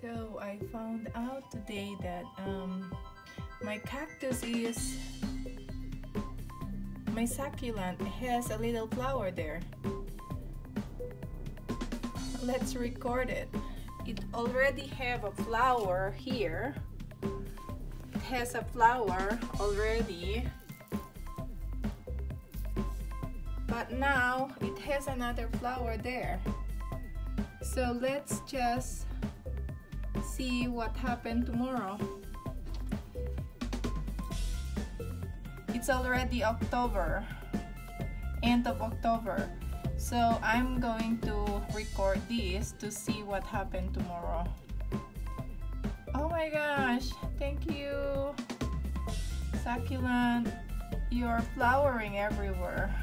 So I found out today that um, my cactus is my succulent has a little flower there. Let's record it. It already have a flower here. It has a flower already. But now it has another flower there. So let's just see what happened tomorrow. It's already October, end of October. So I'm going to record this to see what happened tomorrow. Oh my gosh, thank you. Succulent, you're flowering everywhere.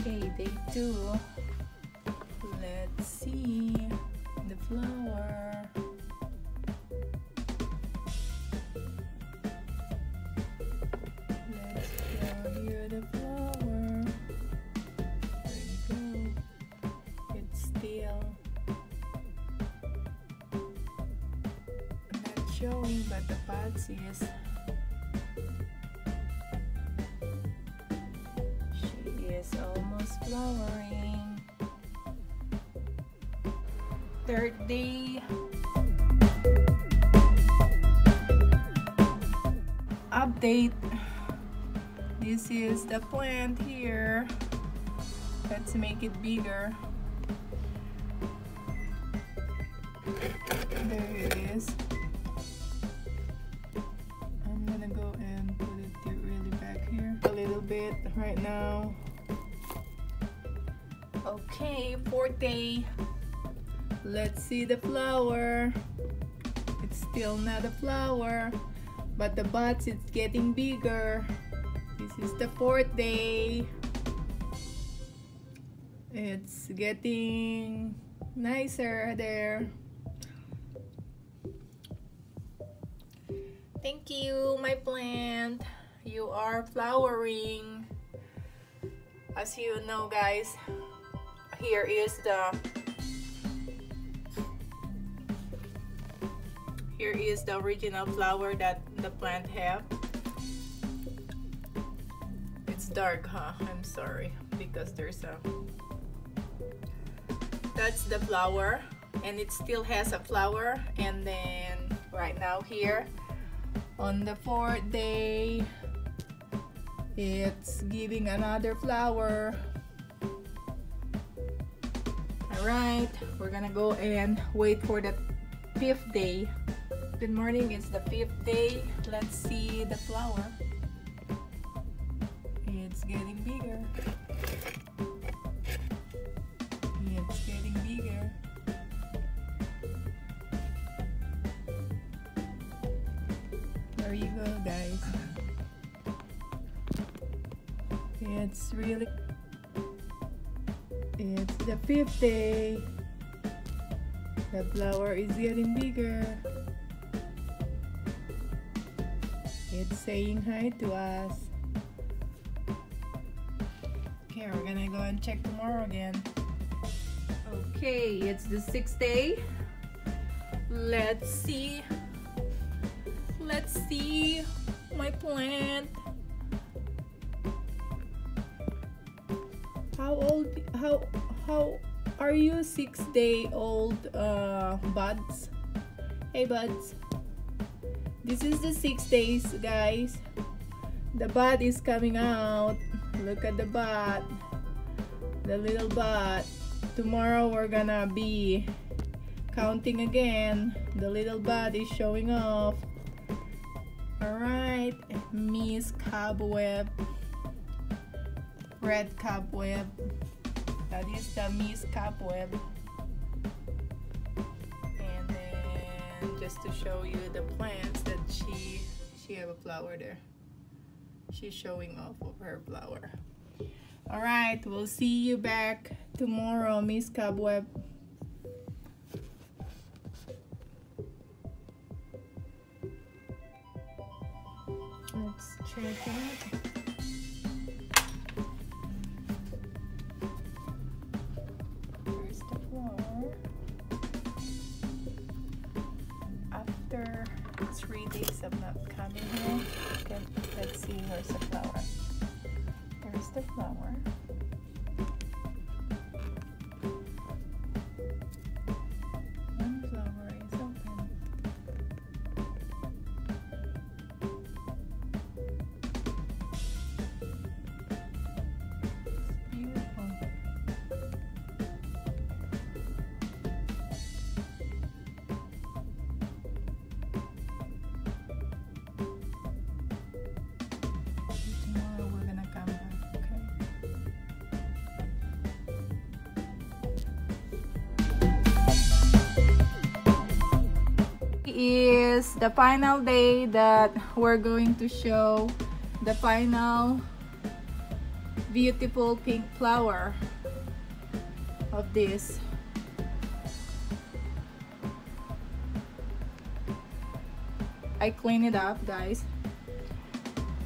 Okay, day two. Let's see flower. Let's the flower. There you go. It's still not showing, but the buds is. 30. Update. This is the plant here. Let's make it bigger. There it is. I'm gonna go and put it really back here a little bit right now. Okay, fourth day. Let's see the flower. It's still not a flower, but the buds it's getting bigger. This is the fourth day. It's getting nicer there. Thank you, my plant. You are flowering. As you know, guys, here is the here is the original flower that the plant have. It's dark huh? I'm sorry because there's a that's the flower and it still has a flower and then right now here on the fourth day it's giving another flower. All right we're gonna go and wait for the fifth day good morning. It's the fifth day. Let's see the flower. It's getting bigger. It's getting bigger. There you go guys. It's really it's the fifth day. The flower is getting bigger it's saying hi to us. Okay we're gonna go and check tomorrow again. Okay it's the sixth day. Let's see. Let's see my plant how old how how are you six day old uh buds? Hey buds this is the six days guys. The bud is coming out. Look at the bud the little bud tomorrow we're gonna be counting again. The little bud is showing off. All right miss cobweb. Red cobweb. That is the miss cobweb just to show you the plants that she she have a flower there. She's showing off of her flower. All right we'll see you back tomorrow miss cobweb. Let's check out days of coming here. Okay, let's see where's the flower. There's the flower. Is the final day that we're going to show the final beautiful pink flower of this. I clean it up, guys.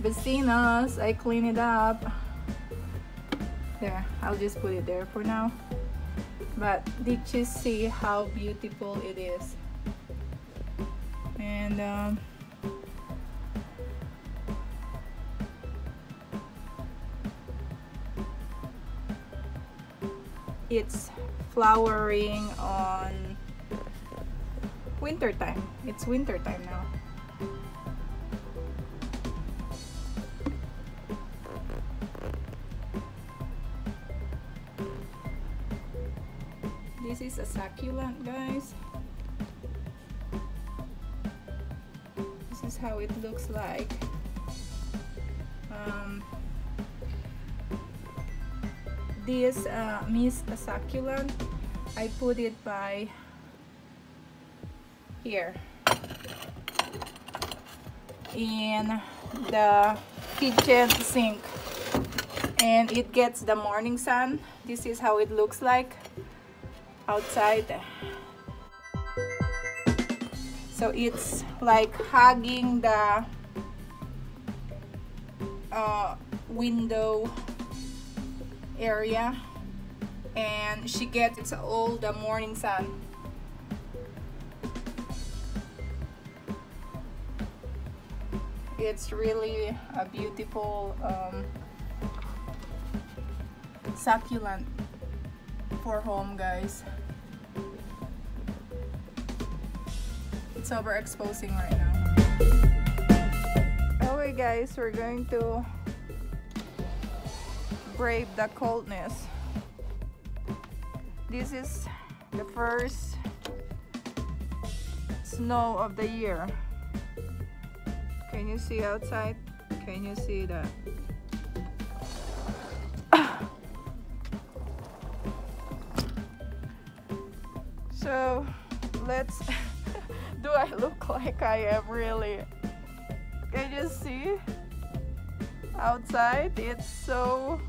Vecinos, I clean it up. There, I'll just put it there for now. But did you see how beautiful it is? And um, it's flowering on winter time. It's winter time now. This is a succulent, guys. Is how it looks like. Um, this uh, Miss Succulent, I put it by here. In the kitchen sink. And it gets the morning sun. This is how it looks like outside so it's like hugging the uh, window area. And she gets all the morning sun. It's really a beautiful um, succulent for home guys overexposing right now. Okay guys we're going to brave the coldness. This is the first snow of the year. Can you see outside? Can you see that so let's like I am really. Can you see? Outside it's so.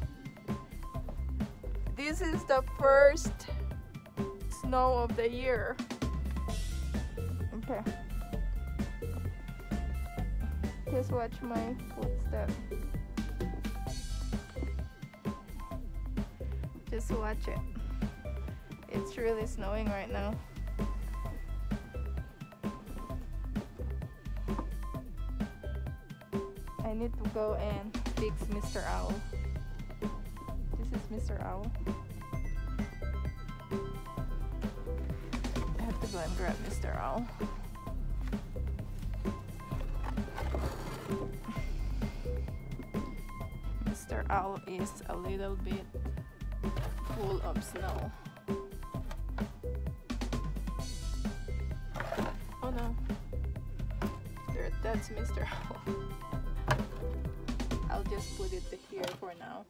This is the first snow of the year. Okay. Just watch my footstep. Just watch it. It's really snowing right now need to go and fix Mr. Owl this is Mr. Owl I have to go and grab Mr. Owl Mr. Owl is a little bit full of snow. Oh no. There, that's Mr. Owl. Just put it here for now.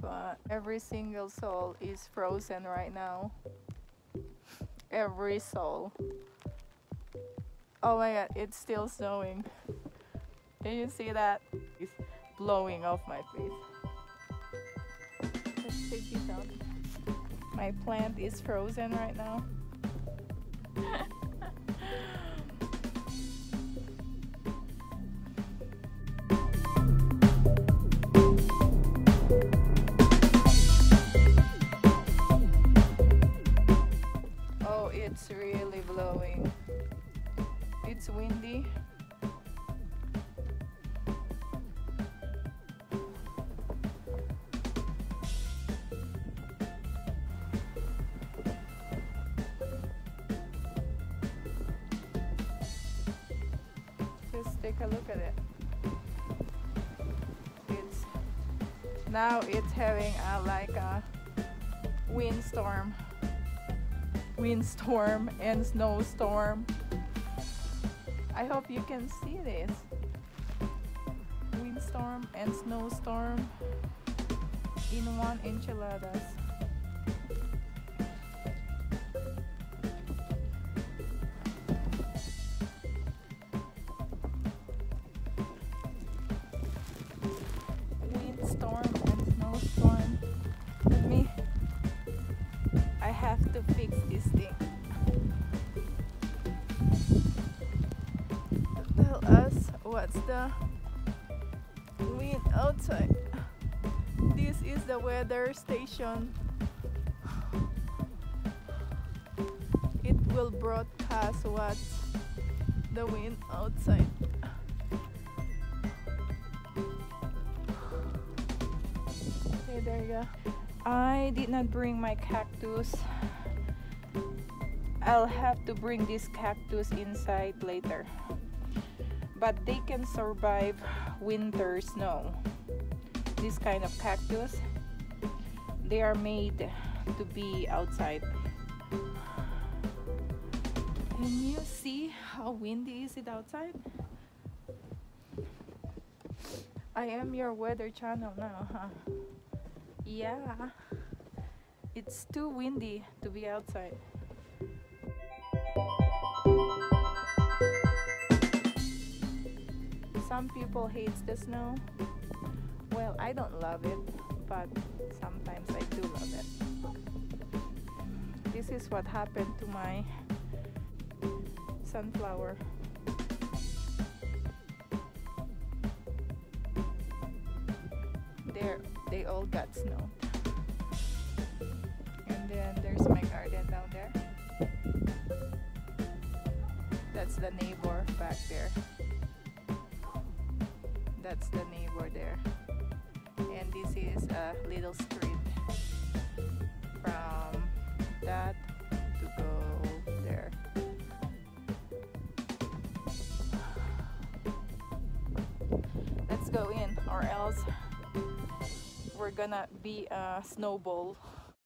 But every single soul is frozen right now. Every soul. Oh my god, it's still snowing. Can you see that? It's blowing off my face. Let's take this out. My plant is frozen right now. a look at it. It's now it's having a like a windstorm. Windstorm and snowstorm. I hope you can see this. Windstorm and snowstorm in one enchiladas the wind outside this is the weather station it will broadcast what's the wind outside Okay, there you go. I did not bring my cactus. I'll have to bring this cactus inside later. But they can survive winter snow. This kind of cactus, they are made to be outside. Can you see how windy is it outside? I am your weather channel now, huh? Yeah. It's too windy to be outside. Some people hate the snow. Well, I don't love it, but sometimes I do love it. This is what happened to my sunflower. There, they all got snow. And then there's my garden down there. That's the neighbor back there. That's the neighbor there. And this is a little street from that to go there. Let's go in or else we're gonna be a snowball